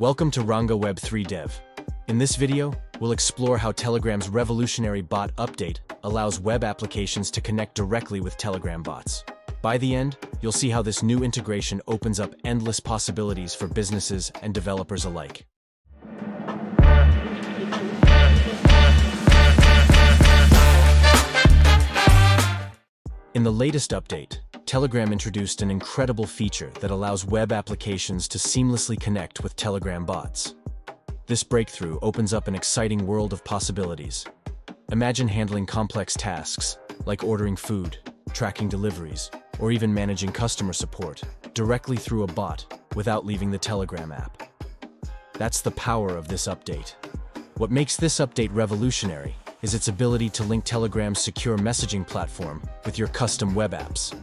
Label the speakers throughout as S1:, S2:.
S1: Welcome to Ranga Web 3 Dev. In this video, we'll explore how Telegram's revolutionary bot update allows web applications to connect directly with Telegram bots. By the end, you'll see how this new integration opens up endless possibilities for businesses and developers alike. In the latest update, Telegram introduced an incredible feature that allows web applications to seamlessly connect with Telegram bots. This breakthrough opens up an exciting world of possibilities. Imagine handling complex tasks, like ordering food, tracking deliveries, or even managing customer support, directly through a bot without leaving the Telegram app. That's the power of this update. What makes this update revolutionary is its ability to link Telegram's secure messaging platform with your custom web apps.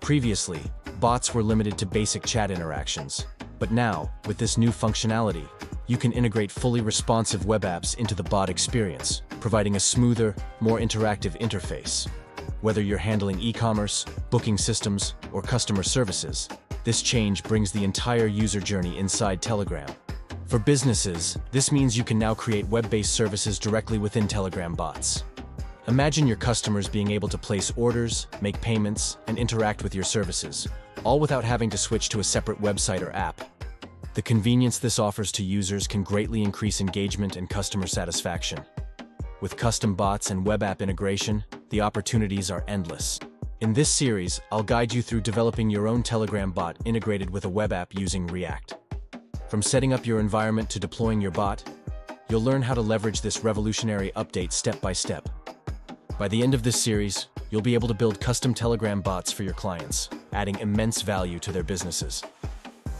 S1: Previously, bots were limited to basic chat interactions, but now, with this new functionality, you can integrate fully responsive web apps into the bot experience, providing a smoother, more interactive interface. Whether you're handling e-commerce, booking systems, or customer services, this change brings the entire user journey inside Telegram. For businesses, this means you can now create web-based services directly within Telegram bots. Imagine your customers being able to place orders, make payments, and interact with your services, all without having to switch to a separate website or app. The convenience this offers to users can greatly increase engagement and customer satisfaction. With custom bots and web app integration, the opportunities are endless. In this series, I'll guide you through developing your own Telegram bot integrated with a web app using React. From setting up your environment to deploying your bot, you'll learn how to leverage this revolutionary update step by step. By the end of this series, you'll be able to build custom Telegram bots for your clients, adding immense value to their businesses.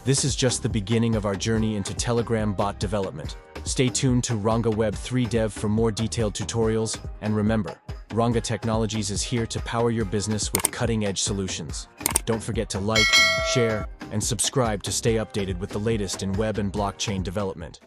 S1: This is just the beginning of our journey into Telegram bot development. Stay tuned to Ranga Web 3 Dev for more detailed tutorials, and remember, Ranga Technologies is here to power your business with cutting-edge solutions. Don't forget to like, share, and subscribe to stay updated with the latest in web and blockchain development.